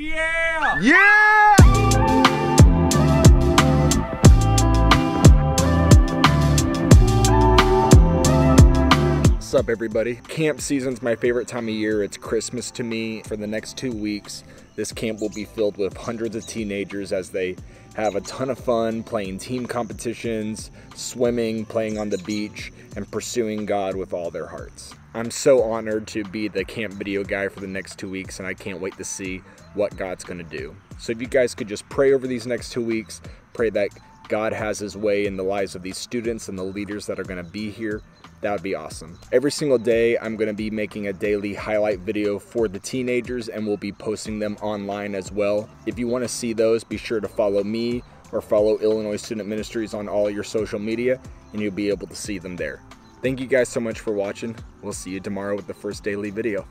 Yeah! Yeah! What's up, everybody? Camp season's my favorite time of year. It's Christmas to me. For the next two weeks, this camp will be filled with hundreds of teenagers as they have a ton of fun playing team competitions, swimming, playing on the beach, and pursuing God with all their hearts. I'm so honored to be the camp video guy for the next two weeks, and I can't wait to see what God's gonna do. So, if you guys could just pray over these next two weeks, pray that God has his way in the lives of these students and the leaders that are gonna be here, that would be awesome. Every single day, I'm going to be making a daily highlight video for the teenagers and we'll be posting them online as well. If you want to see those, be sure to follow me or follow Illinois Student Ministries on all your social media and you'll be able to see them there. Thank you guys so much for watching. We'll see you tomorrow with the first daily video.